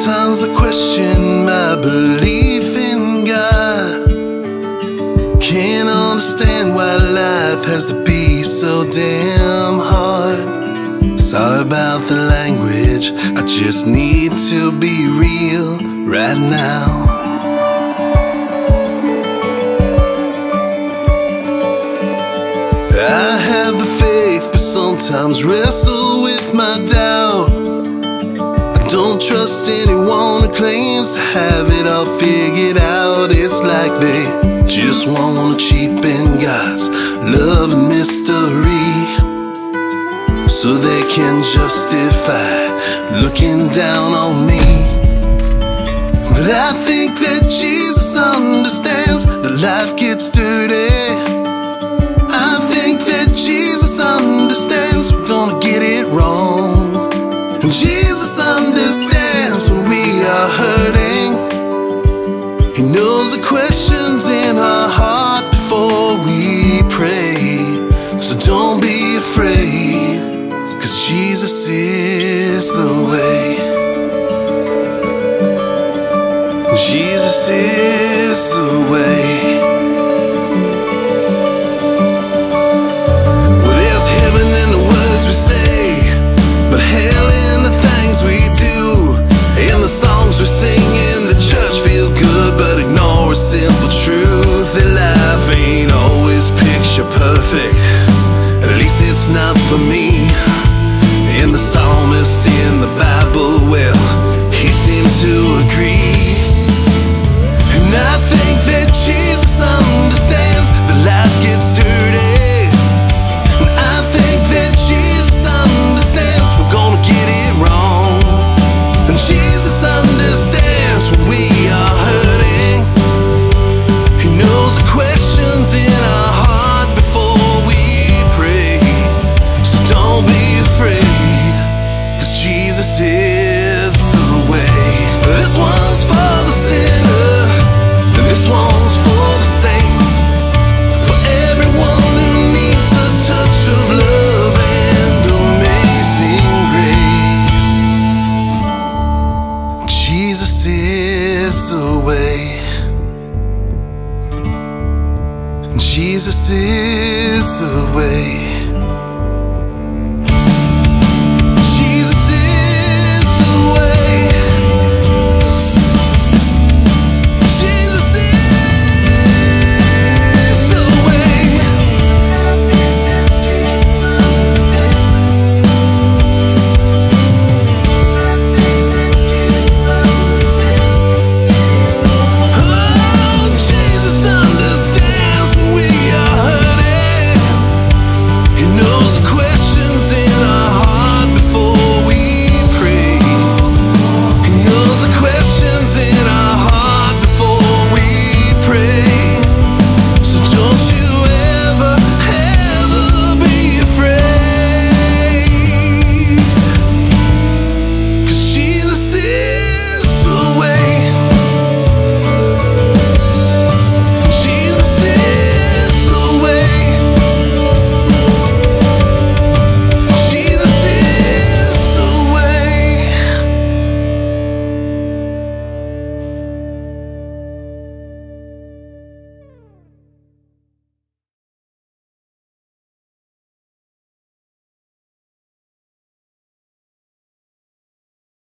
Sometimes I question my belief in God. Can't understand why life has to be so damn hard. Sorry about the language, I just need to be real right now. I have the faith, but sometimes wrestle with my doubt. Don't trust anyone who claims to have it all figured out. It's like they just want to cheapen God's love and mystery so they can justify looking down on me. But I think that Jesus understands that life gets dirty. I think that Jesus understands we're gonna He knows the questions in our heart before we pray. So don't be afraid, cause Jesus is the way. Jesus is for me. Is the way. Jesus is the way.